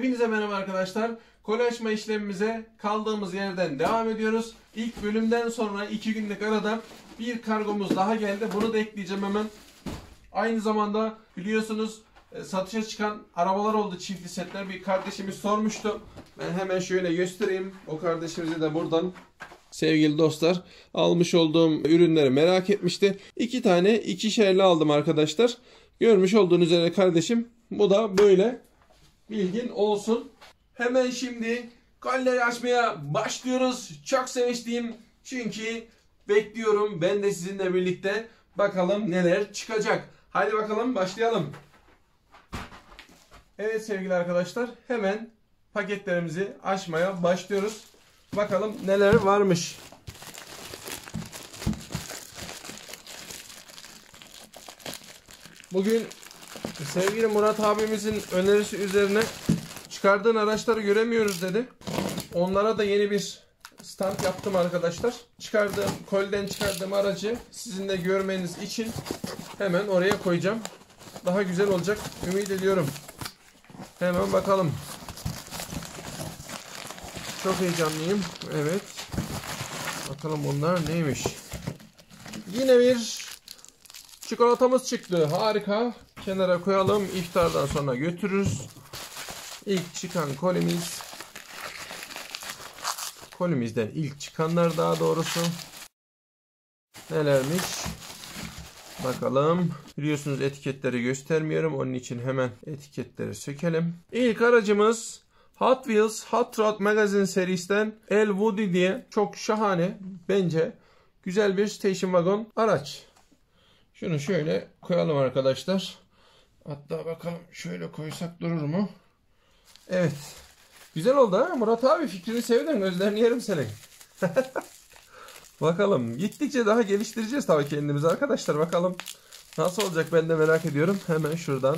Hepinize merhaba arkadaşlar. Koli açma işlemimize kaldığımız yerden devam ediyoruz. İlk bölümden sonra 2 günlük arada bir kargomuz daha geldi. Bunu da ekleyeceğim hemen. Aynı zamanda biliyorsunuz e, satışa çıkan arabalar oldu çiftli setler. Bir kardeşimiz sormuştu. Ben hemen şöyle göstereyim. O kardeşimize de buradan sevgili dostlar almış olduğum ürünleri merak etmişti. İki tane ikişerli aldım arkadaşlar. Görmüş olduğunuz üzere kardeşim bu da böyle bilgin olsun. Hemen şimdi galleri açmaya başlıyoruz. Çok sevinçliyim çünkü bekliyorum ben de sizinle birlikte bakalım neler çıkacak. Haydi bakalım başlayalım. Evet sevgili arkadaşlar hemen paketlerimizi açmaya başlıyoruz. Bakalım neler varmış. Bugün sevgili Murat abimizin önerisi üzerine çıkardığın araçları göremiyoruz dedi. Onlara da yeni bir stand yaptım arkadaşlar. Çıkardığım, kolden çıkardığım aracı sizin de görmeniz için hemen oraya koyacağım. Daha güzel olacak ümit ediyorum. Hemen bakalım. Çok heyecanlıyım. Evet. Bakalım bunlar neymiş. Yine bir çikolatamız çıktı. Harika. Kenara koyalım. İftardan sonra götürürüz. İlk çıkan kolimiz. Kolimizden ilk çıkanlar daha doğrusu. Nelermiş? Bakalım. Biliyorsunuz etiketleri göstermiyorum. Onun için hemen etiketleri sökelim. İlk aracımız Hot Wheels Hot Rod Magazine serisinden El Woody diye çok şahane bence güzel bir station wagon araç. Şunu şöyle koyalım arkadaşlar. Hatta bakalım şöyle koysak durur mu? Evet. Güzel oldu ha Murat abi fikrini sevdim. Gözlerini yerim bakalım. Gittikçe daha geliştireceğiz tabii kendimizi arkadaşlar. Bakalım nasıl olacak ben de merak ediyorum. Hemen şuradan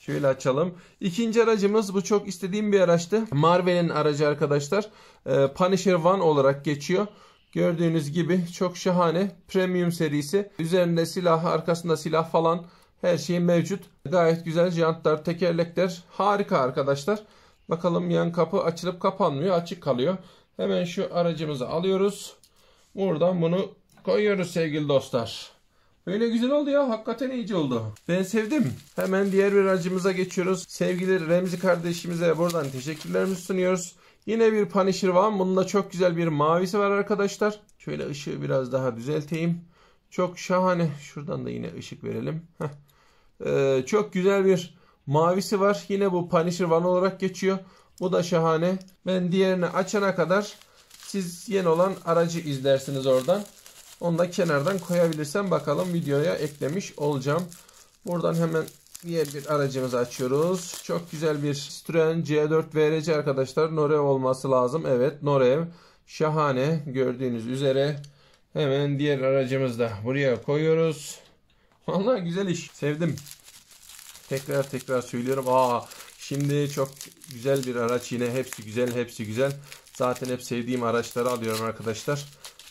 şöyle açalım. İkinci aracımız bu çok istediğim bir araçtı. Marvel'in aracı arkadaşlar. Ee, Punisher One olarak geçiyor. Gördüğünüz gibi çok şahane premium serisi. Üzerinde silah, arkasında silah falan her şey mevcut. Gayet güzel jantlar, tekerlekler harika arkadaşlar. Bakalım yan kapı açılıp kapanmıyor. Açık kalıyor. Hemen şu aracımızı alıyoruz. Buradan bunu koyuyoruz sevgili dostlar. Böyle güzel oldu ya. Hakikaten iyice oldu. Ben sevdim. Hemen diğer bir aracımıza geçiyoruz. Sevgili Remzi kardeşimize buradan teşekkürlerimizi sunuyoruz. Yine bir Punisher var. Bunda çok güzel bir mavisi var arkadaşlar. Şöyle ışığı biraz daha düzelteyim. Çok şahane. Şuradan da yine ışık verelim. Ee, çok güzel bir mavisi var. Yine bu Punisher One olarak geçiyor. Bu da şahane. Ben diğerini açana kadar siz yeni olan aracı izlersiniz oradan. Onu da kenardan koyabilirsem bakalım videoya eklemiş olacağım. Buradan hemen diğer bir aracımızı açıyoruz. Çok güzel bir Citroen C4 VRC arkadaşlar. Norev olması lazım. Evet Norev. Şahane. Gördüğünüz üzere. Hemen diğer aracımızı da buraya koyuyoruz. Vallahi güzel iş. Sevdim. Tekrar tekrar söylüyorum. Aa şimdi çok güzel bir araç yine. Hepsi güzel, hepsi güzel. Zaten hep sevdiğim araçları alıyorum arkadaşlar.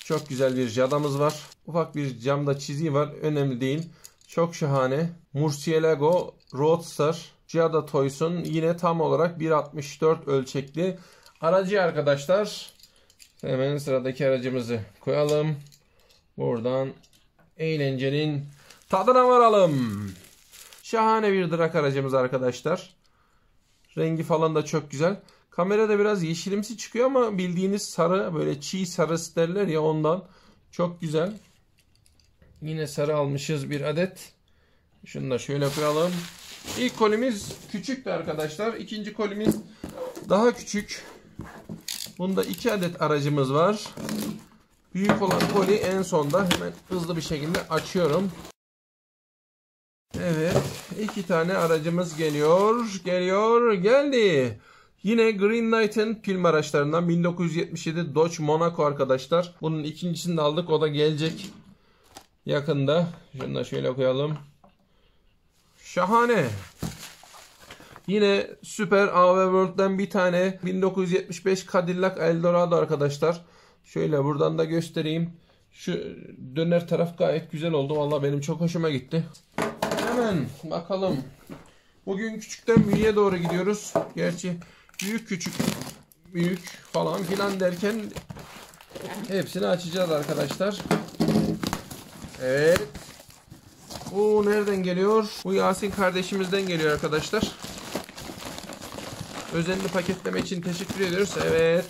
Çok güzel bir jadamız var. Ufak bir camda çiziği var. Önemli değil. Çok şahane. Murcielago Roadster Giada Toys'un yine tam olarak 1.64 ölçekli aracı arkadaşlar. Hemen sıradaki aracımızı koyalım. Buradan eğlencenin tadına varalım. Şahane bir drag aracımız arkadaşlar. Rengi falan da çok güzel. Kamerada biraz yeşilimsi çıkıyor ama bildiğiniz sarı böyle çiğ sarısı derler ya ondan. Çok güzel. Yine sarı almışız bir adet. Şunu da şöyle koyalım. İlk kolimiz küçüktü arkadaşlar. İkinci kolimiz daha küçük. Bunda iki adet aracımız var. Büyük olan koli en sonda hemen hızlı bir şekilde açıyorum. İki tane aracımız geliyor. Geliyor. Geldi. Yine Green Knight'ın film araçlarından 1977 Dodge Monaco arkadaşlar. Bunun ikincisini de aldık. O da gelecek yakında. Şunu da şöyle koyalım. Şahane. Yine Super AV World'den bir tane 1975 Cadillac Eldorado arkadaşlar. Şöyle buradan da göstereyim. Şu döner taraf gayet güzel oldu. Valla benim çok hoşuma gitti. Hemen bakalım. Bugün küçükten büyüğe doğru gidiyoruz. Gerçi büyük küçük büyük falan filan derken hepsini açacağız arkadaşlar. Evet. Bu nereden geliyor? Bu Yasin kardeşimizden geliyor arkadaşlar. Özenli paketleme için teşekkür ediyoruz. Evet.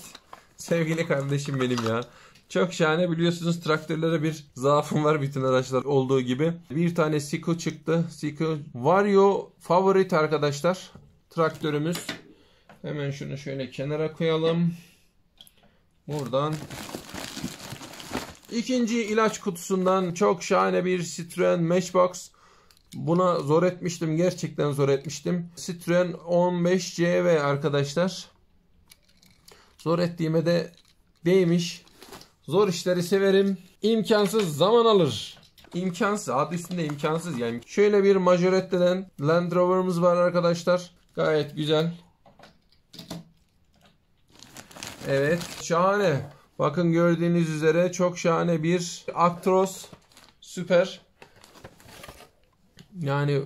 Sevgili kardeşim benim ya. Çok şahane biliyorsunuz traktörlere bir zaafım var bütün araçlar olduğu gibi. Bir tane Siko çıktı. Siko Vario favorit arkadaşlar. Traktörümüz. Hemen şunu şöyle kenara koyalım. Buradan İkinci ilaç kutusundan çok şahane bir Citroen Matchbox. Buna zor etmiştim. Gerçekten zor etmiştim. Citroen 15CV arkadaşlar. Zor ettiğime de değmiş. Zor işleri severim. İmkansız zaman alır. İmkansız. Adı üstünde imkansız yani. Şöyle bir majoretteden Land Rover'ımız var arkadaşlar. Gayet güzel. Evet. Şahane. Bakın gördüğünüz üzere çok şahane bir Actros. Süper. Yani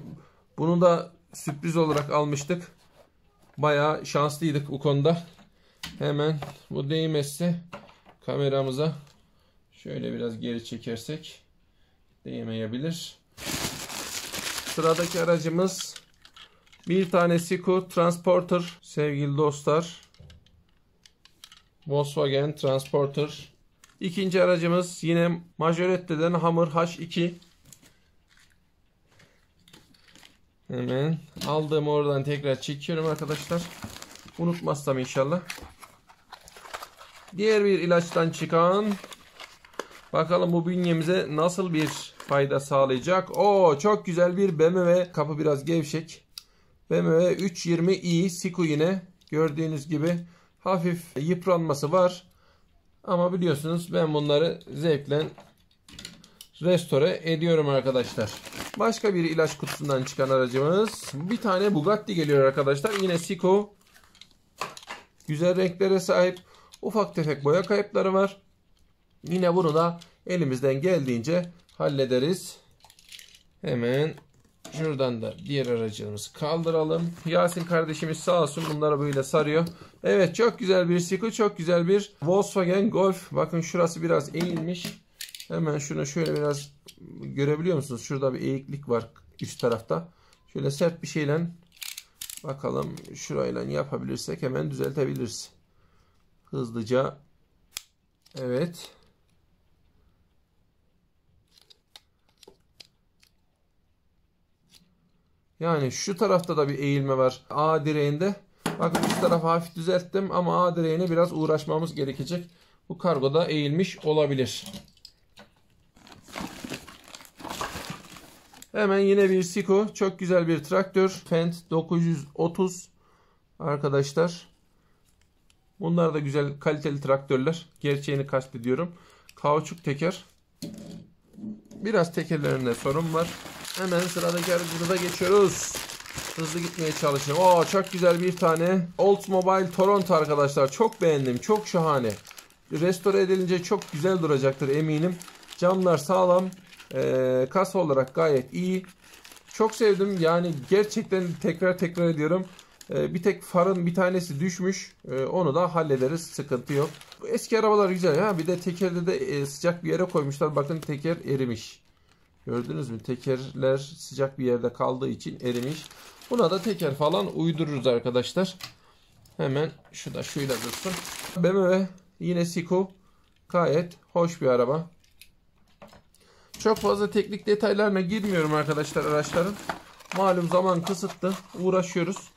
bunu da sürpriz olarak almıştık. Bayağı şanslıydık bu konuda. Hemen bu değmezse kameramıza şöyle biraz geri çekersek değmeyebilir. Sıradaki aracımız bir tane Siko Transporter sevgili dostlar. Volkswagen Transporter. İkinci aracımız yine Majorette'den Hammer H2. Hemen aldığım oradan tekrar çekiyorum arkadaşlar. Unutmazsam inşallah. Diğer bir ilaçtan çıkan bakalım bu bünyemize nasıl bir fayda sağlayacak. O çok güzel bir BMW kapı biraz gevşek. BMW 320i Siku yine gördüğünüz gibi hafif yıpranması var. Ama biliyorsunuz ben bunları zevkle restore ediyorum arkadaşlar. Başka bir ilaç kutusundan çıkan aracımız. Bir tane Bugatti geliyor arkadaşlar. Yine Siko. Güzel renklere sahip. Ufak tefek boya kayıpları var. Yine bunu da elimizden geldiğince hallederiz. Hemen şuradan da diğer aracımızı kaldıralım. Yasin kardeşimiz sağ olsun bunları böyle sarıyor. Evet çok güzel bir Siko. Çok güzel bir Volkswagen Golf. Bakın şurası biraz eğilmiş. Hemen şunu şöyle biraz görebiliyor musunuz? Şurada bir eğiklik var üst tarafta. Şöyle sert bir şeyle bakalım şurayla yapabilirsek hemen düzeltebiliriz. Hızlıca. Evet. Yani şu tarafta da bir eğilme var. A direğinde. Bakın üst tarafı hafif düzelttim ama A direğine biraz uğraşmamız gerekecek. Bu kargoda eğilmiş olabilir. Hemen yine bir Siko. Çok güzel bir traktör. Fendt 930 arkadaşlar. Bunlar da güzel kaliteli traktörler. Gerçeğini kastediyorum. Kauçuk teker. Biraz tekerlerinde sorun var. Hemen sıradaki aracımıza geçiyoruz. Hızlı gitmeye çalışıyorum. Oo çok güzel bir tane Oldsmobile Toronto arkadaşlar. Çok beğendim. Çok şahane. Restore edilince çok güzel duracaktır eminim. Camlar sağlam. Ee, kasa olarak gayet iyi. Çok sevdim. Yani gerçekten tekrar tekrar ediyorum. Ee, bir tek farın bir tanesi düşmüş. Ee, onu da hallederiz. Sıkıntı yok. Eski arabalar güzel. Ha bir de tekerde de e, sıcak bir yere koymuşlar. Bakın teker erimiş. Gördünüz mü? Tekerler sıcak bir yerde kaldığı için erimiş. Buna da teker falan uydururuz arkadaşlar. Hemen şu da şuyla dursun. BMW yine Siko. Gayet hoş bir araba. Çok fazla teknik detaylarına girmiyorum arkadaşlar araçların. Malum zaman kısıtlı. Uğraşıyoruz.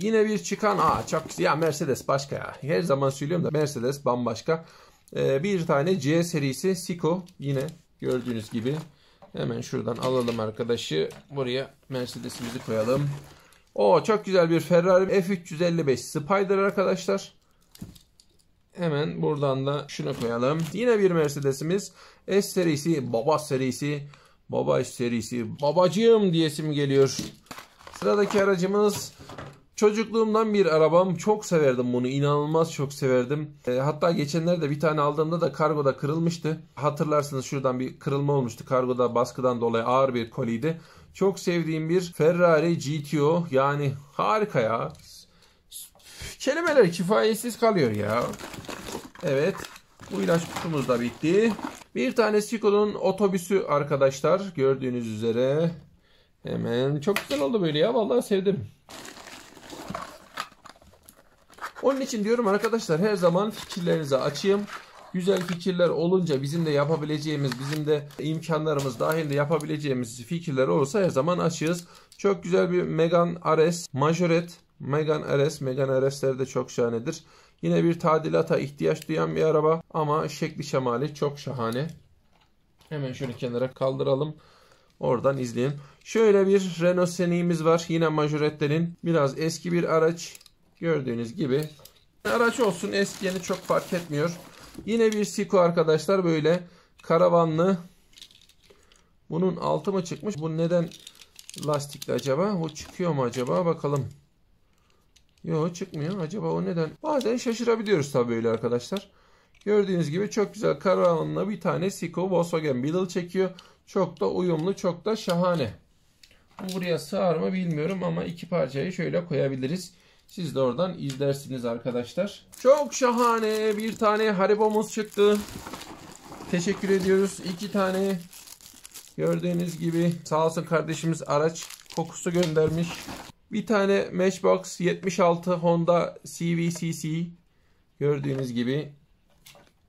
Yine bir çıkan aa çok ya Mercedes başka ya. Her zaman söylüyorum da Mercedes bambaşka. Ee, bir tane C serisi Siko yine gördüğünüz gibi. Hemen şuradan alalım arkadaşı. Buraya Mercedes'imizi koyalım. O çok güzel bir Ferrari F355 Spider arkadaşlar. Hemen buradan da şunu koyalım. Yine bir Mercedes'imiz. S serisi, Baba serisi, Baba serisi, babacığım diyesim geliyor. Sıradaki aracımız çocukluğumdan bir arabam. Çok severdim bunu. inanılmaz çok severdim. E, hatta geçenlerde bir tane aldığımda da kargoda kırılmıştı. Hatırlarsınız şuradan bir kırılma olmuştu. Kargoda baskıdan dolayı ağır bir koliydi. Çok sevdiğim bir Ferrari GTO. Yani harika ya Kelimeler kifayetsiz kalıyor ya. Evet. Bu ilaç kutumuz da bitti. Bir tane Siko'nun otobüsü arkadaşlar. Gördüğünüz üzere. Hemen. Çok güzel oldu böyle ya. Vallahi sevdim. Onun için diyorum arkadaşlar her zaman fikirlerinizi açayım. Güzel fikirler olunca bizim de yapabileceğimiz, bizim de imkanlarımız dahilinde yapabileceğimiz fikirler olursa her zaman açığız. Çok güzel bir Megan RS Majoret. Megan RS, Megan RS'ler de çok şahanedir. Yine bir tadilata ihtiyaç duyan bir araba ama şekli şemali çok şahane. Hemen şöyle kenara kaldıralım. Oradan izleyin. Şöyle bir Renault Scenic var. Yine Majorette'nin biraz eski bir araç. Gördüğünüz gibi. Araç olsun eski yeni çok fark etmiyor. Yine bir Siko arkadaşlar böyle karavanlı. Bunun altı mı çıkmış? Bu neden lastikli acaba? O çıkıyor mu acaba? Bakalım. Yok çıkmıyor. Acaba o neden? Bazen şaşırabiliyoruz tabii böyle arkadaşlar. Gördüğünüz gibi çok güzel karavanla bir tane Siko Volkswagen Beetle çekiyor. Çok da uyumlu, çok da şahane. Buraya sığar mı bilmiyorum ama iki parçayı şöyle koyabiliriz. Siz de oradan izlersiniz arkadaşlar. Çok şahane bir tane Haribo'muz çıktı. Teşekkür ediyoruz. İki tane gördüğünüz gibi sağ olsun kardeşimiz araç kokusu göndermiş. Bir tane Matchbox 76 Honda CVCC gördüğünüz gibi.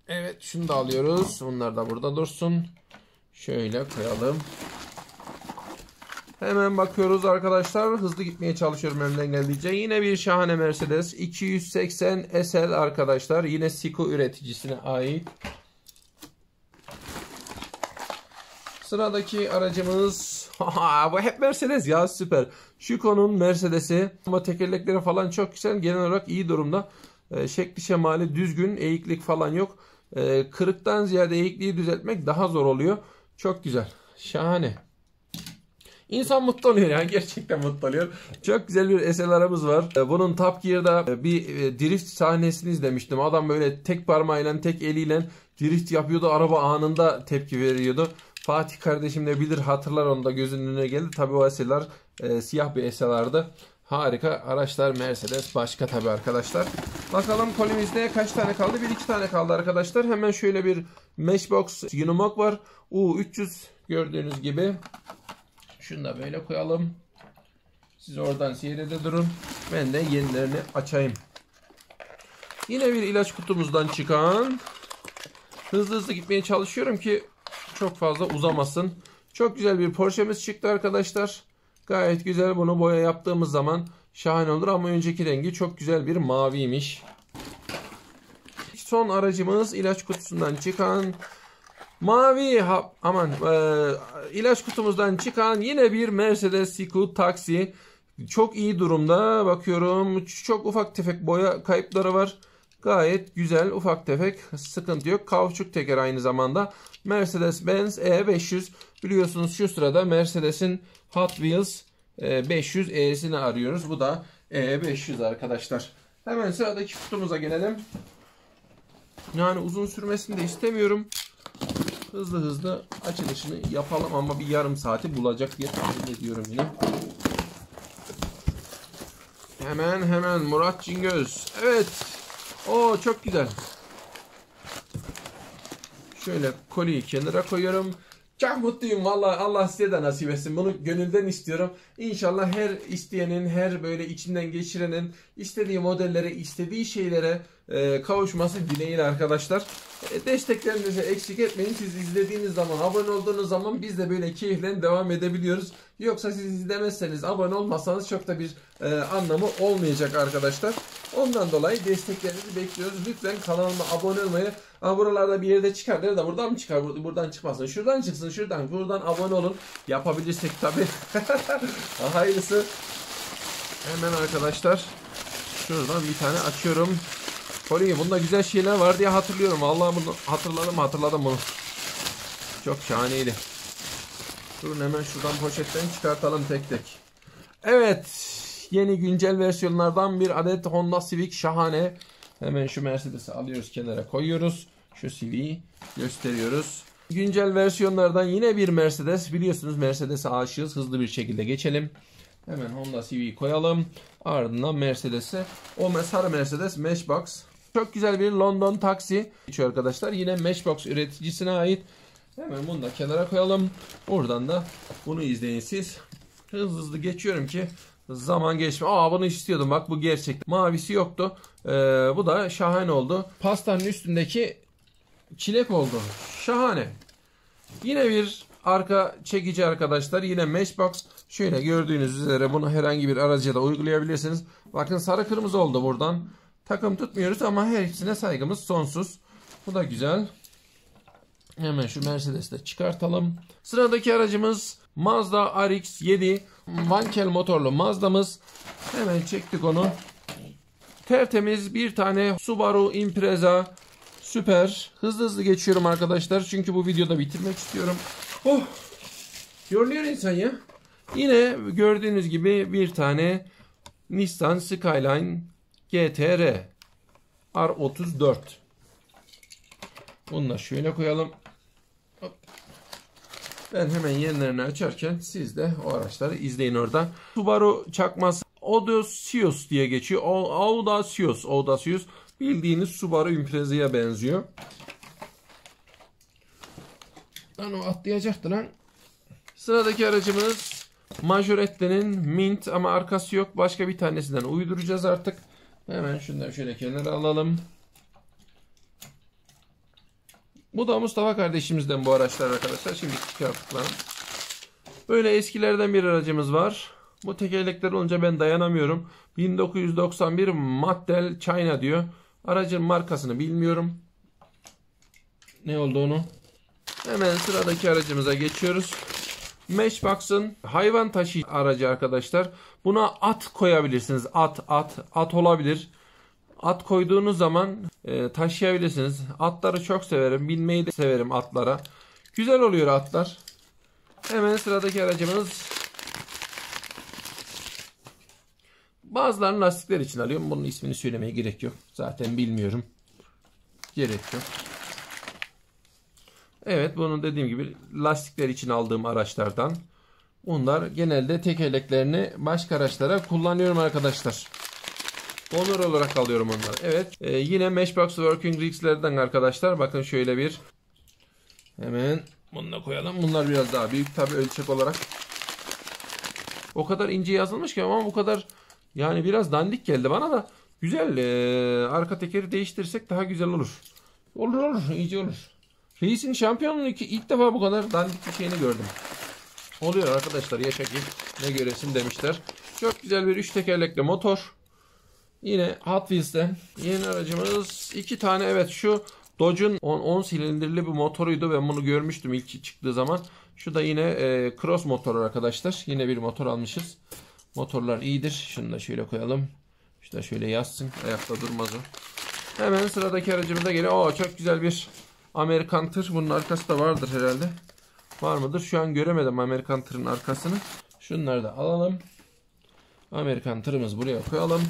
Evet şunu da alıyoruz. Bunlar da burada dursun. Şöyle koyalım. Hemen bakıyoruz arkadaşlar. Hızlı gitmeye çalışıyorum elimden geldiğince. Yine bir şahane Mercedes. 280 SL arkadaşlar. Yine Siko üreticisine ait. Sıradaki aracımız bu hep Mercedes ya süper. Şuko'nun Mercedes'i ama tekerlekleri falan çok güzel. Genel olarak iyi durumda. E, şekli şemali düzgün. Eğiklik falan yok. E, kırıktan ziyade eğikliği düzeltmek daha zor oluyor. Çok güzel. Şahane. İnsan mutlu oluyor yani gerçekten mutlu oluyor. Çok güzel bir SLR'ımız var. Ee, bunun Top Gear'da bir e, drift sahnesini izlemiştim. Adam böyle tek parmağıyla tek eliyle drift yapıyordu. Araba anında tepki veriyordu. Fatih kardeşim de bilir hatırlar onu da gözünün önüne geldi. Tabi o SLR e, siyah bir SLR'dı. Harika araçlar Mercedes başka tabi arkadaşlar. Bakalım kolimizde kaç tane kaldı? Bir iki tane kaldı arkadaşlar. Hemen şöyle bir Matchbox Unimog var. U300 gördüğünüz gibi. Şunu da böyle koyalım. Siz oradan seyrede durun. Ben de yenilerini açayım. Yine bir ilaç kutumuzdan çıkan. Hızlı hızlı gitmeye çalışıyorum ki çok fazla uzamasın. Çok güzel bir Porsche'miz çıktı arkadaşlar. Gayet güzel bunu boya yaptığımız zaman şahane olur ama önceki rengi çok güzel bir maviymiş. Son aracımız ilaç kutusundan çıkan Mavi ha, aman e, ilaç kutumuzdan çıkan yine bir Mercedes C taksi. Çok iyi durumda bakıyorum. Çok ufak tefek boya kayıpları var. Gayet güzel ufak tefek sıkıntı yok. Kauçuk teker aynı zamanda. Mercedes-Benz E500 biliyorsunuz şu sırada Mercedes'in Hot Wheels e, 500 E'sini arıyoruz. Bu da E500 arkadaşlar. Hemen sıradaki kutumuza gelelim. Yani uzun sürmesini de istemiyorum hızlı hızlı açılışını yapalım ama bir yarım saati bulacak diye tahmin ediyorum yine. Hemen hemen Murat Cingöz. Evet. O çok güzel. Şöyle koliyi kenara koyuyorum. Çok mutluyum vallahi Allah size de nasip etsin. Bunu gönülden istiyorum. İnşallah her isteyenin, her böyle içinden geçirenin istediği modellere, istediği şeylere e, kavuşması dileğiyle arkadaşlar. E, desteklerinizi eksik etmeyin. Siz izlediğiniz zaman, abone olduğunuz zaman biz de böyle keyifle devam edebiliyoruz. Yoksa siz izlemezseniz, abone olmasanız çok da bir e, anlamı olmayacak arkadaşlar. Ondan dolayı desteklerinizi bekliyoruz. Lütfen kanalıma abone olmayı. Aa, buralarda bir yerde çıkar der de buradan mı çıkar? Buradan çıkmasın. Şuradan çıksın, şuradan. Buradan abone olun. Yapabilirsek tabii. Hayırlısı. Hemen arkadaşlar. Şuradan bir tane açıyorum. Koliyi bunda güzel şeyler var diye hatırlıyorum. Vallahi bunu hatırladım hatırladım bunu. Çok şahaneydi. Durun hemen şuradan poşetten çıkartalım tek tek. Evet. Yeni güncel versiyonlardan bir adet Honda Civic şahane. Hemen şu Mercedes'i alıyoruz kenara koyuyoruz. Şu Civic'i gösteriyoruz. Güncel versiyonlardan yine bir Mercedes. Biliyorsunuz Mercedes'e aşığız. Hızlı bir şekilde geçelim. Hemen Honda CV'yi koyalım. Ardından Mercedes'e. O sarı Mercedes Matchbox. Çok güzel bir London taksi geçiyor arkadaşlar. Yine Matchbox üreticisine ait. Hemen bunu da kenara koyalım. Buradan da bunu izleyin siz. Hızlı hızlı geçiyorum ki zaman geçme. Aa bunu istiyordum bak bu gerçek. Mavisi yoktu. Ee, bu da şahane oldu. Pastanın üstündeki çilek oldu. Şahane. Yine bir arka çekici arkadaşlar. Yine Matchbox. Şöyle gördüğünüz üzere bunu herhangi bir araca da uygulayabilirsiniz. Bakın sarı kırmızı oldu buradan. Takım tutmuyoruz ama her ikisine saygımız sonsuz. Bu da güzel. Hemen şu Mercedes'i de çıkartalım. Sıradaki aracımız Mazda RX-7 Vankel motorlu Mazda'mız. Hemen çektik onu. Tertemiz bir tane Subaru Impreza. Süper. Hızlı hızlı geçiyorum arkadaşlar. Çünkü bu videoda bitirmek istiyorum. Oh. Yoruluyor insan ya. Yine gördüğünüz gibi bir tane Nissan Skyline GTR R34. Bunu da şöyle koyalım. Ben hemen yerlerini açarken siz de o araçları izleyin orada. Subaru çakması Audacious diye geçiyor. Audacious, Audacious bildiğiniz Subaru Impreza'ya benziyor. Lan o atlayacaktı lan. Sıradaki aracımız Majorette'nin Mint ama arkası yok. Başka bir tanesinden uyduracağız artık. Hemen şundan şöyle kenara alalım. Bu da Mustafa kardeşimizden bu araçlar arkadaşlar. Şimdi çıkarttıklarım. Böyle eskilerden bir aracımız var. Bu tekerlekler olunca ben dayanamıyorum. 1991 Mattel China diyor. Aracın markasını bilmiyorum. Ne olduğunu. Hemen sıradaki aracımıza geçiyoruz. Matchbox'ın hayvan taşı aracı arkadaşlar. Buna at koyabilirsiniz. At, at, at olabilir. At koyduğunuz zaman e, taşıyabilirsiniz. Atları çok severim. Binmeyi de severim atlara. Güzel oluyor atlar. Hemen sıradaki aracımız Bazılarını lastikler için alıyorum. Bunun ismini söylemeye gerek yok. Zaten bilmiyorum. Gerek yok. Evet bunun dediğim gibi lastikler için aldığım araçlardan. Bunlar genelde tekerleklerini başka araçlara kullanıyorum arkadaşlar. Onur olarak alıyorum onları. Evet. E, yine Matchbox Working Rigs'lerden arkadaşlar. Bakın şöyle bir. Hemen bunu da koyalım. Bunlar biraz daha büyük tabi ölçek olarak. O kadar ince yazılmış ki ama bu kadar yani biraz dandik geldi bana da. Güzel. E, arka tekeri değiştirsek daha güzel olur. Olur olur. iyice olur. Reis'in şampiyonluğu ki ilk defa bu kadar dandik bir şeyini gördüm. Oluyor arkadaşlar yaşa ki ne göresin demişler. Çok güzel bir üç tekerlekli motor. Yine Hot Wheels'ten yeni aracımız iki tane evet şu Dodge'un 10, 10 silindirli bir motoruydu. Ben bunu görmüştüm ilk çıktığı zaman. Şu da yine e, cross motor arkadaşlar. Yine bir motor almışız. Motorlar iyidir. Şunu da şöyle koyalım. İşte şöyle yazsın. Ayakta durmaz o. Hemen sıradaki aracımıza geliyor. Oo çok güzel bir Amerikan tır. Bunun arkası da vardır herhalde. Var mıdır? Şu an göremedim Amerikan tırın arkasını. Şunları da alalım. Amerikan tırımız buraya koyalım.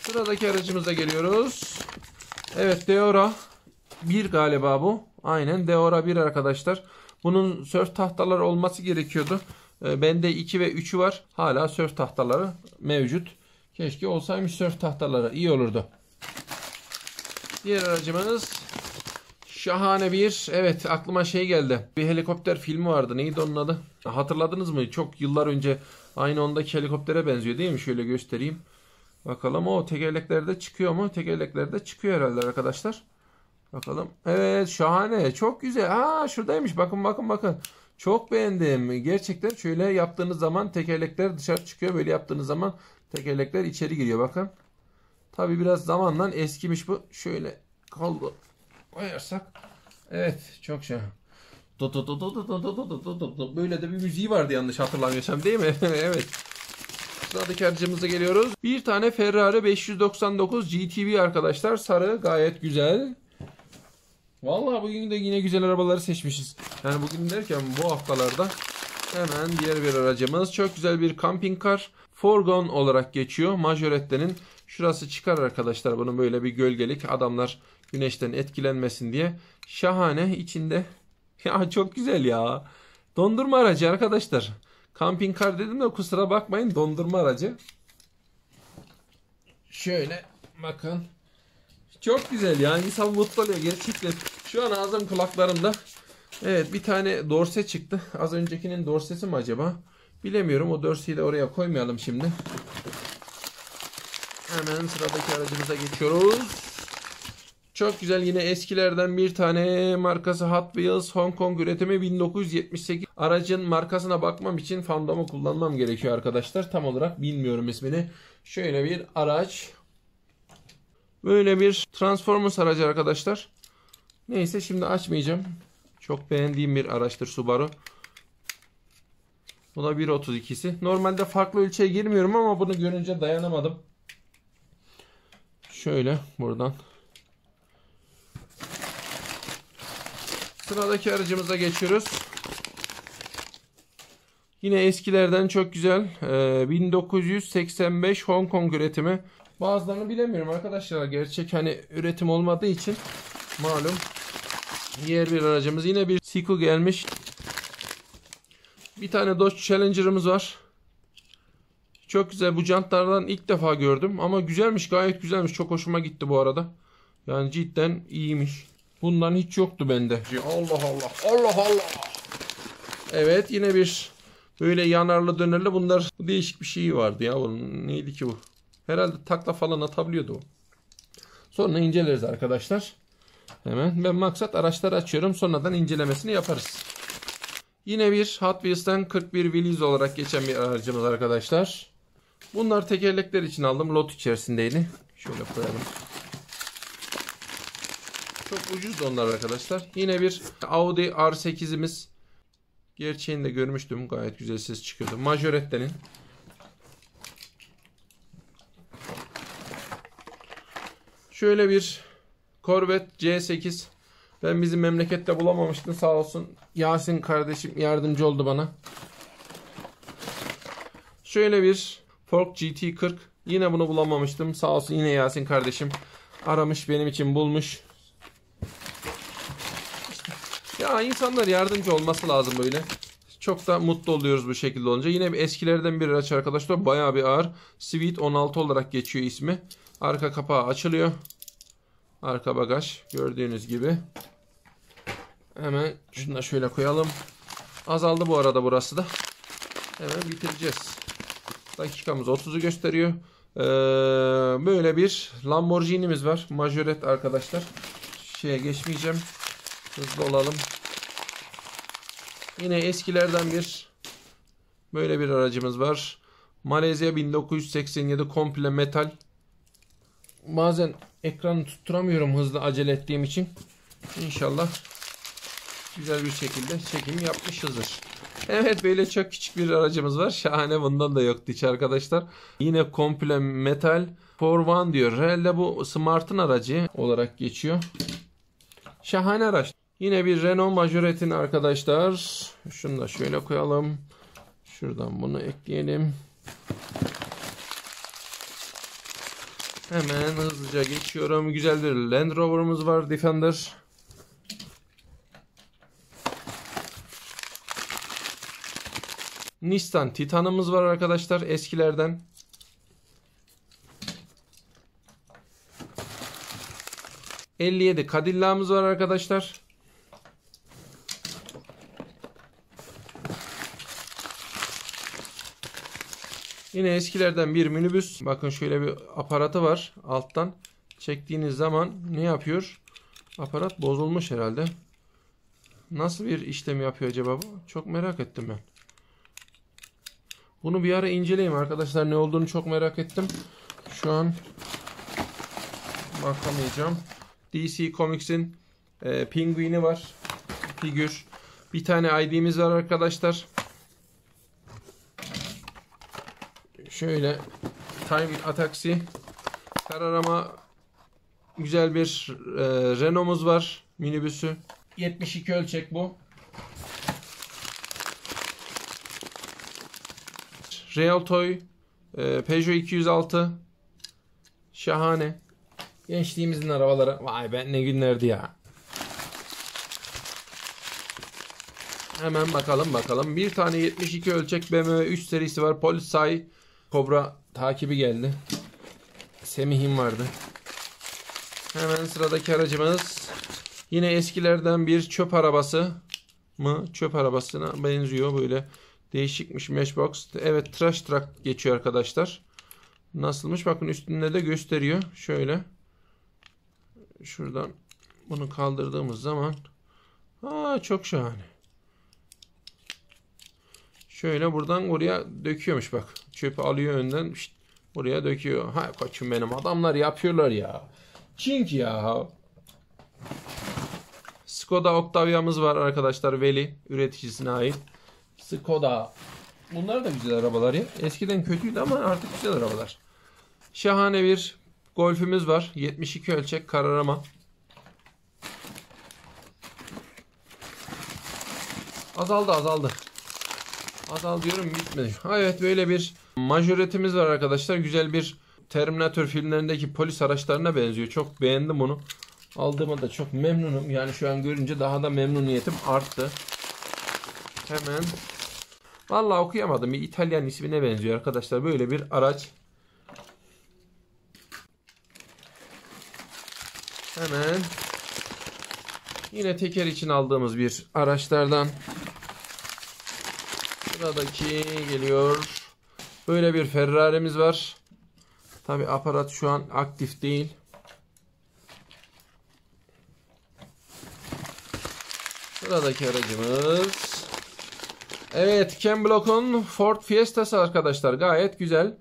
Sıradaki aracımıza geliyoruz. Evet Deora 1 galiba bu. Aynen Deora 1 arkadaşlar. Bunun sörf tahtaları olması gerekiyordu. Ee, bende 2 ve 3'ü var. Hala sörf tahtaları mevcut. Keşke olsaymış sörf tahtaları. iyi olurdu. Diğer aracımız şahane bir evet aklıma şey geldi. Bir helikopter filmi vardı. Neydi onun adı? Hatırladınız mı? Çok yıllar önce aynı ondaki helikoptere benziyor değil mi? Şöyle göstereyim. Bakalım o tekerleklerde çıkıyor mu? Tekerleklerde çıkıyor herhalde arkadaşlar. Bakalım. Evet şahane. Çok güzel. Ha şuradaymış. Bakın bakın bakın. Çok beğendim. Gerçekten şöyle yaptığınız zaman tekerlekler dışarı çıkıyor. Böyle yaptığınız zaman tekerlekler içeri giriyor. Bakın. Tabi biraz zamanla eskimiş bu. Şöyle kaldı. Koyarsak. Evet çok şahane. Böyle de bir müziği vardı yanlış hatırlamıyorsam değil mi? evet. Sıradaki aracımıza geliyoruz. Bir tane Ferrari 599 GTB arkadaşlar. Sarı gayet güzel. Vallahi bugün de yine güzel arabaları seçmişiz. Yani bugün derken bu haftalarda hemen diğer bir aracımız. Çok güzel bir camping car. Forgon olarak geçiyor. Majorette'nin şurası çıkar arkadaşlar. Bunun böyle bir gölgelik. Adamlar güneşten etkilenmesin diye. Şahane içinde. Ya çok güzel ya. Dondurma aracı arkadaşlar. Camping car dedim de kusura bakmayın dondurma aracı. Şöyle bakın. Çok güzel ya insan mutlu oluyor gerçekten. Şu an ağzım kulaklarımda. Evet bir tane dorse çıktı. Az öncekinin dorsesi mi acaba? Bilemiyorum o dorseyi de oraya koymayalım şimdi. Hemen sıradaki aracımıza geçiyoruz. Çok güzel yine eskilerden bir tane markası Hot Wheels Hong Kong üretimi 1978. Aracın markasına bakmam için fandomu kullanmam gerekiyor arkadaşlar. Tam olarak bilmiyorum ismini. Şöyle bir araç. Böyle bir Transformers aracı arkadaşlar. Neyse şimdi açmayacağım. Çok beğendiğim bir araçtır Subaru. Bu da 1.32'si. Normalde farklı ölçüye girmiyorum ama bunu görünce dayanamadım. Şöyle buradan. Sıradaki aracımıza geçiyoruz. Yine eskilerden çok güzel. Ee, 1985 Hong Kong üretimi. Bazılarını bilemiyorum arkadaşlar. Gerçek hani üretim olmadığı için malum. Diğer bir aracımız yine bir Siku gelmiş. Bir tane Dodge Challenger'ımız var. Çok güzel. Bu jantlardan ilk defa gördüm. Ama güzelmiş. Gayet güzelmiş. Çok hoşuma gitti bu arada. Yani cidden iyiymiş. Bundan hiç yoktu bende. Allah Allah. Allah Allah. Evet yine bir böyle yanarlı dönerli bunlar bu değişik bir şey vardı ya. Bunun neydi ki bu? Herhalde takla falan atabiliyordu o. Sonra inceleriz arkadaşlar. Hemen ben maksat araçları açıyorum. Sonradan incelemesini yaparız. Yine bir Hot Wheels'ten 41 Willys olarak geçen bir aracımız arkadaşlar. Bunlar tekerlekler için aldım. Lot içerisindeydi. Şöyle koyalım. Çok ucuz onlar arkadaşlar. Yine bir Audi R8'imiz. Gerçeğini de görmüştüm. Gayet güzel ses çıkıyordu. Majorette'nin. Şöyle bir Corvette C8. Ben bizim memlekette bulamamıştım. Sağ olsun Yasin kardeşim yardımcı oldu bana. Şöyle bir Ford GT40. Yine bunu bulamamıştım. Sağ olsun yine Yasin kardeşim aramış benim için bulmuş. Ya insanlar yardımcı olması lazım böyle. Çok da mutlu oluyoruz bu şekilde olunca. Yine bir eskilerden bir araç arkadaşlar. Bayağı bir ağır. Sweet 16 olarak geçiyor ismi. Arka kapağı açılıyor. Arka bagaj gördüğünüz gibi. Hemen şunu da şöyle koyalım. Azaldı bu arada burası da. Hemen bitireceğiz. Dakikamız 30'u gösteriyor. Ee, böyle bir Lamborghini'miz var. Majoret arkadaşlar. Şeye geçmeyeceğim. Hızlı olalım. Yine eskilerden bir böyle bir aracımız var. Malezya 1987 komple metal. Bazen ekranı tutturamıyorum hızlı acele ettiğim için. İnşallah güzel bir şekilde çekim yapmışızdır. Evet böyle çok küçük bir aracımız var. Şahane bundan da yoktu hiç arkadaşlar. Yine komple metal. For One diyor. Herhalde bu Smart'ın aracı olarak geçiyor. Şahane araç. Yine bir Renault Majorette'in arkadaşlar. Şunu da şöyle koyalım. Şuradan bunu ekleyelim. Hemen hızlıca geçiyorum. Güzel bir Land Rover'ımız var. Defender. Nissan Titan'ımız var arkadaşlar eskilerden. ...57 Cadillac'ımız var arkadaşlar. Yine eskilerden bir minibüs. Bakın şöyle bir aparatı var alttan. Çektiğiniz zaman ne yapıyor? Aparat bozulmuş herhalde. Nasıl bir işlem yapıyor acaba bu? Çok merak ettim ben. Bunu bir ara inceleyeyim arkadaşlar. Ne olduğunu çok merak ettim. Şu an bakamayacağım. DC Comics'in e, Penguin'i var. Figür. Bir tane ID'miz var arkadaşlar. Şöyle Time Ataxi kararama güzel bir e, Renault'umuz var. Minibüsü. 72 ölçek bu. Realtoy e, Peugeot 206 şahane. Gençliğimizin arabaları. Vay be ne günlerdi ya. Hemen bakalım bakalım. Bir tane 72 ölçek BMW 3 serisi var. Polisay Cobra takibi geldi. Semih'in vardı. Hemen sıradaki aracımız yine eskilerden bir çöp arabası mı? Çöp arabasına benziyor böyle. Değişikmiş Matchbox. Evet Trash Truck geçiyor arkadaşlar. Nasılmış? Bakın üstünde de gösteriyor. Şöyle. Şuradan bunu kaldırdığımız zaman Aa çok şahane. Şöyle buradan oraya döküyormuş bak. Çöpü alıyor önden. Şişt, buraya döküyor. Ha koçum benim adamlar yapıyorlar ya. Çink ya. Skoda Octavia'mız var arkadaşlar. Veli üreticisine ait. Skoda. Bunlar da güzel arabalar ya. Eskiden kötüydü ama artık güzel arabalar. Şahane bir Golf'ümüz var. 72 ölçek kararama. Azaldı azaldı. Azal diyorum bitmedi. Ha, Evet böyle bir majoretimiz var arkadaşlar. Güzel bir Terminator filmlerindeki polis araçlarına benziyor. Çok beğendim onu. Aldığıma da çok memnunum. Yani şu an görünce daha da memnuniyetim arttı. Hemen. Vallahi okuyamadım. Bir İtalyan ismine benziyor arkadaşlar. Böyle bir araç. Hemen. Yine teker için aldığımız bir araçlardan. Sıradaki geliyor. Böyle bir Ferrari'miz var. Tabi aparat şu an aktif değil. Sıradaki aracımız. Evet Ken Block'un Ford Fiesta'sı arkadaşlar. Gayet güzel.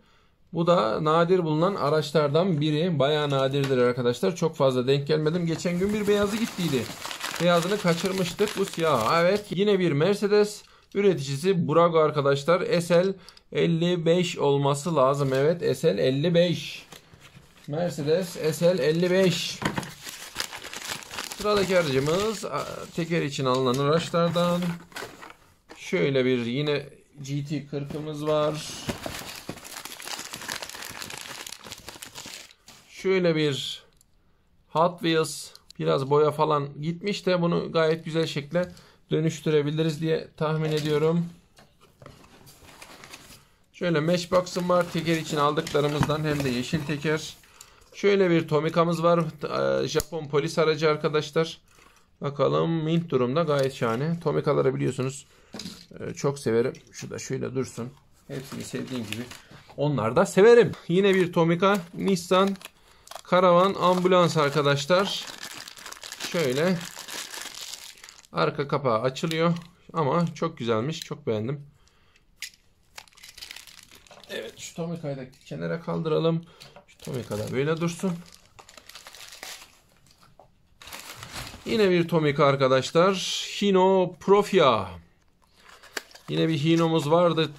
Bu da nadir bulunan araçlardan biri. Bayağı nadirdir arkadaşlar. Çok fazla denk gelmedim. Geçen gün bir beyazı gittiydi. Beyazını kaçırmıştık. Bu siyah. Evet yine bir Mercedes. Üreticisi Burago arkadaşlar. SL 55 olması lazım. Evet SL 55. Mercedes SL 55. Sıradaki aracımız teker için alınan araçlardan. Şöyle bir yine GT 40'ımız var. Şöyle bir Hot Wheels biraz boya falan gitmiş de bunu gayet güzel şekilde dönüştürebiliriz diye tahmin ediyorum. Şöyle Matchbox'ım var. Teker için aldıklarımızdan hem de yeşil teker. Şöyle bir Tomica'mız var. Japon polis aracı arkadaşlar. Bakalım mint durumda gayet şahane. Tomica'ları biliyorsunuz çok severim. Şu da şöyle dursun. Hepsini sevdiğim gibi. Onlar da severim. Yine bir Tomica Nissan Karavan ambulans arkadaşlar. Şöyle arka kapağı açılıyor ama çok güzelmiş. Çok beğendim. Evet şu Tomica'yı da kenara kaldıralım. Şu Tomica da böyle dursun. Yine bir Tomica arkadaşlar. Hino Profia. Yine bir Hino'muz vardı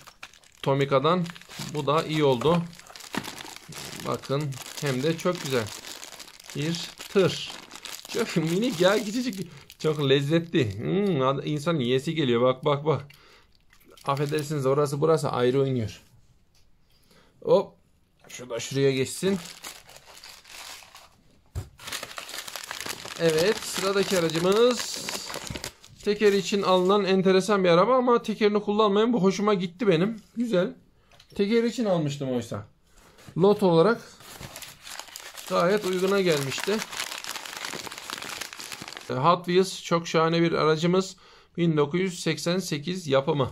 Tomica'dan. Bu da iyi oldu. Bakın hem de çok güzel. Bir tır. Çok minik ya küçücük. Çok lezzetli. Hmm, insan yiyesi geliyor. Bak bak bak. Affedersiniz orası burası ayrı oynuyor. Hop. Şu da şuraya geçsin. Evet sıradaki aracımız teker için alınan enteresan bir araba ama tekerini kullanmayan bu hoşuma gitti benim. Güzel. Teker için almıştım oysa. Lot olarak gayet uyguna gelmişti. Hot Wheels çok şahane bir aracımız. 1988 yapımı.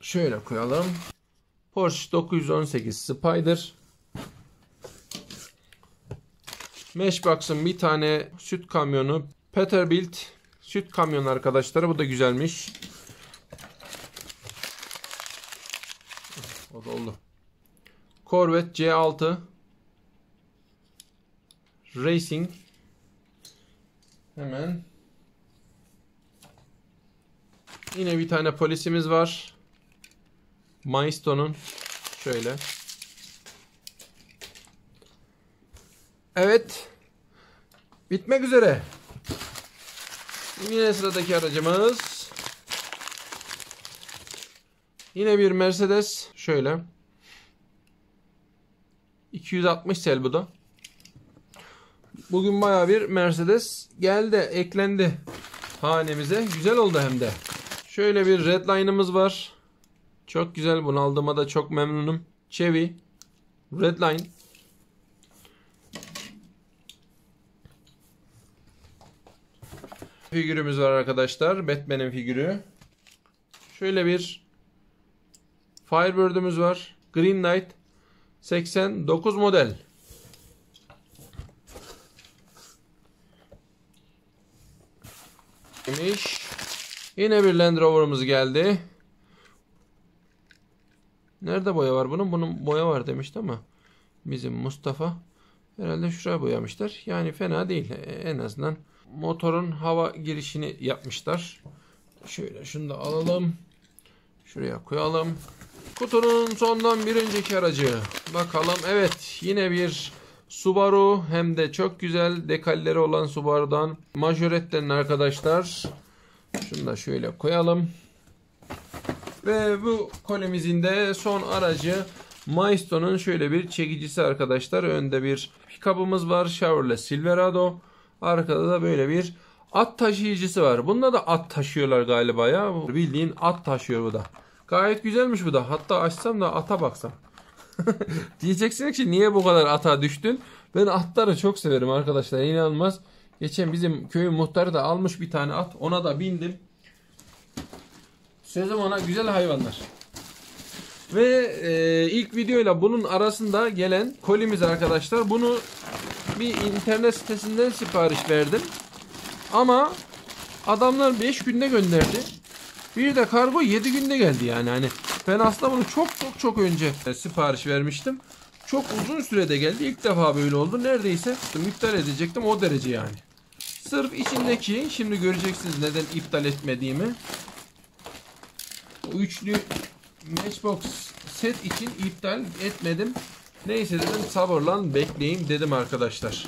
Şöyle koyalım. Porsche 918 Spider. Matchbox'ın bir tane süt kamyonu. Peterbilt süt kamyonu arkadaşlar. Bu da güzelmiş. O da oldu. Corvette C6 Racing Hemen Yine bir tane polisimiz var. Milestone'un şöyle. Evet. Bitmek üzere. Yine sıradaki aracımız. Yine bir Mercedes. Şöyle. 260 sel bu da. Bugün baya bir Mercedes geldi, eklendi hanemize. Güzel oldu hem de. Şöyle bir Redline'ımız var. Çok güzel. Bunu aldığıma da çok memnunum. Chevy Redline. Figürümüz var arkadaşlar. Batman'in figürü. Şöyle bir Firebird'ümüz var. Green Knight 89 model. Demiş. Yine bir Land Rover'ımız geldi. Nerede boya var bunun? Bunun boya var demişti ama bizim Mustafa herhalde şuraya boyamışlar. Yani fena değil. En azından motorun hava girişini yapmışlar. Şöyle şunu da alalım. Şuraya koyalım. Kutunun sondan bir önceki aracı. Bakalım evet yine bir Subaru hem de çok güzel dekalleri olan Subaru'dan Majorette'nin arkadaşlar. Şunu da şöyle koyalım. Ve bu kolemizin de son aracı Maisto'nun şöyle bir çekicisi arkadaşlar. Önde bir pickup'ımız var. Chevrolet Silverado. Arkada da böyle bir at taşıyıcısı var. Bunda da at taşıyorlar galiba ya. Bildiğin at taşıyor bu da. Gayet güzelmiş bu da. Hatta açsam da ata baksam. Diyeceksiniz ki niye bu kadar ata düştün? Ben atları çok severim arkadaşlar. İnanılmaz. Geçen bizim köyün muhtarı da almış bir tane at. Ona da bindim. Sözüm ona güzel hayvanlar. Ve e, ilk videoyla bunun arasında gelen kolimiz arkadaşlar. Bunu bir internet sitesinden sipariş verdim. Ama adamlar 5 günde gönderdi. Bir de kargo 7 günde geldi yani. Hani ben aslında bunu çok çok çok önce sipariş vermiştim. Çok uzun sürede geldi. İlk defa böyle oldu. Neredeyse iptal edecektim o derece yani. Sırf içindeki şimdi göreceksiniz neden iptal etmediğimi. O üçlü Matchbox set için iptal etmedim. Neyse dedim sabırla bekleyeyim dedim arkadaşlar.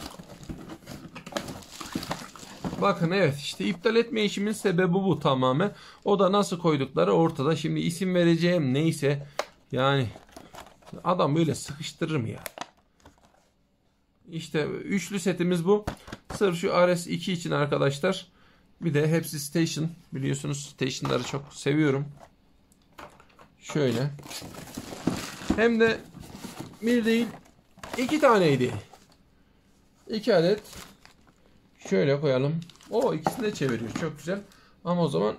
Bakın evet işte iptal etme işimin sebebi bu tamamen. O da nasıl koydukları ortada. Şimdi isim vereceğim neyse yani adam böyle sıkıştırır mı ya? İşte üçlü setimiz bu. Sırf şu RS2 için arkadaşlar. Bir de hepsi station. Biliyorsunuz stationları çok seviyorum. Şöyle. Hem de bir değil iki taneydi. İki adet. Şöyle koyalım. O ikisini de çeviriyor. Çok güzel. Ama o zaman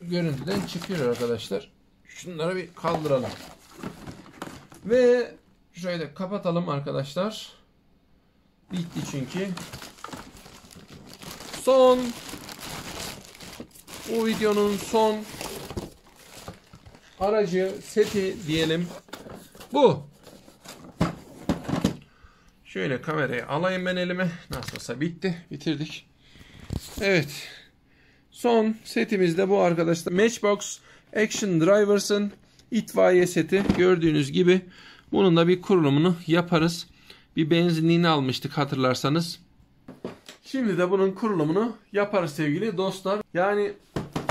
görüntüden çıkıyor arkadaşlar. Şunları bir kaldıralım. Ve şöyle kapatalım arkadaşlar. Bitti çünkü. Son bu videonun son aracı seti diyelim. Bu. Şöyle kamerayı alayım ben elime. Nasıl olsa bitti. Bitirdik. Evet. Son setimiz de bu arkadaşlar. Matchbox Action Drivers'ın itfaiye seti. Gördüğünüz gibi bunun da bir kurulumunu yaparız. Bir benzinliğini almıştık hatırlarsanız. Şimdi de bunun kurulumunu yaparız sevgili dostlar. Yani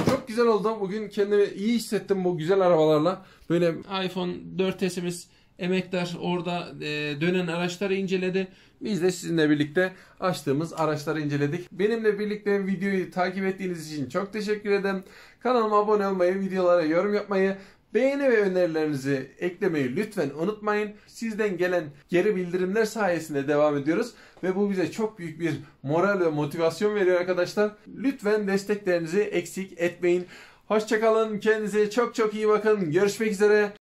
çok güzel oldu. Bugün kendimi iyi hissettim bu güzel arabalarla. Böyle iPhone 4S'imiz emektar orada e, dönen araçları inceledi. Biz de sizinle birlikte açtığımız araçları inceledik. Benimle birlikte videoyu takip ettiğiniz için çok teşekkür ederim. Kanalıma abone olmayı, videolara yorum yapmayı, beğeni ve önerilerinizi eklemeyi lütfen unutmayın. Sizden gelen geri bildirimler sayesinde devam ediyoruz. Ve bu bize çok büyük bir moral ve motivasyon veriyor arkadaşlar. Lütfen desteklerinizi eksik etmeyin. Hoşçakalın. Kendinize çok çok iyi bakın. Görüşmek üzere.